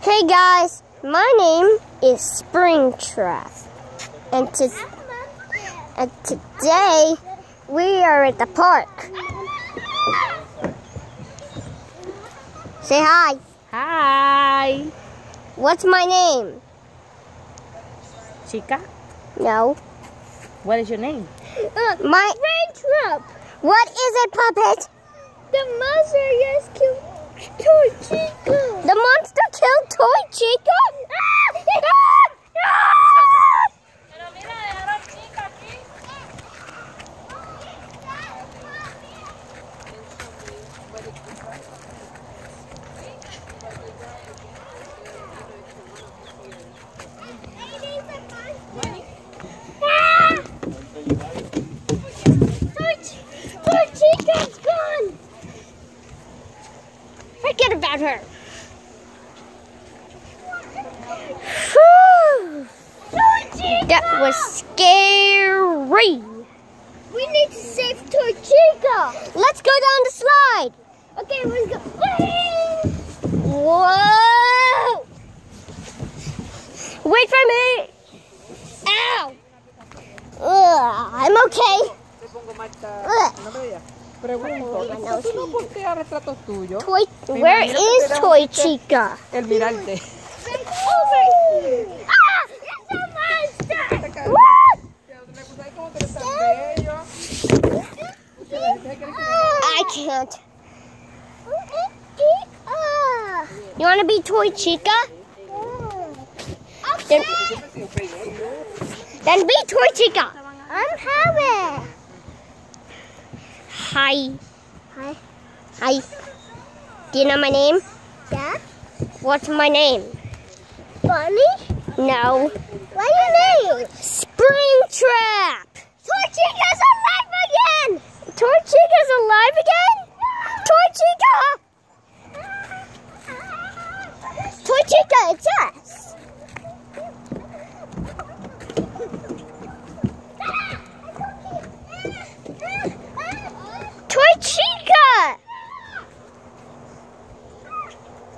Hey guys, my name is Springtrap, and to and today we are at the park. Say hi. Hi! What's my name? Chica, No. what is your name? Uh, my Springtrap. What is it, puppet? The monster just killed Toy Chica. The monster killed Toy Chica? Toy Chica's gone. Forget about her. Whew. Toy Chica. That was scary. We need to save Toy Chica. Let's go down the slide. Okay, let's go. Whoa! Wait for me. Ow! Ugh, I'm okay. Te pongo Ugh. ¿No? Pregunto, tú no posteas retratos tuyos? Toy, Me where imagino que is te da Toy. Chica? El mirarte. I can't. You want to be Toy Chica? Then, then be Toy Chica. I'm Harry. Hi. Hi. Hi. Do you know my name? Yeah. What's my name? Bunny. No. What's your name? Springtrap. Toy Chica's alive again. Toy Chica's alive again? Toy Chica! Toy Chica, it's us. Toy Chica!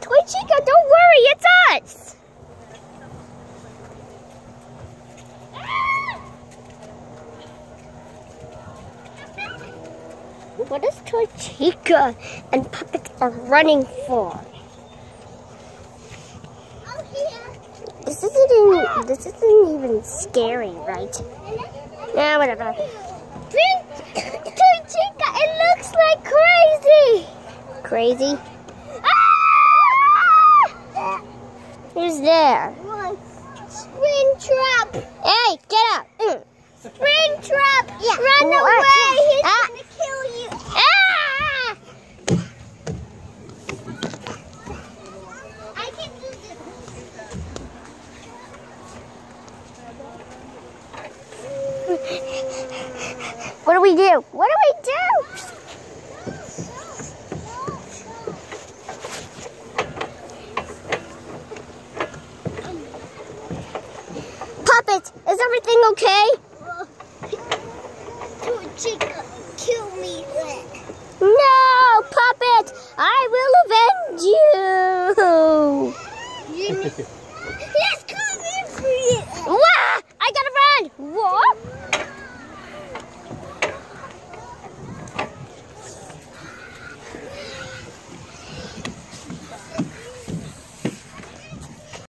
Toy Chica, don't worry, it's us. What is Toy Chica and Puppet are running for? Oh. This isn't even, this isn't even scary, right? Yeah, whatever. Toy Chica, it looks like crazy. Crazy. Ah! Who's there? Springtrap. Hey, get up. Spring trap. Yeah. Run What? away. He's Ah. gonna kill you. Ah! I can do this. What do we do? What do we do? Puppet, is everything okay? Toy Chica, kill me. No, Puppet, I will avenge you. He's coming for you. Wah! I gotta run. What?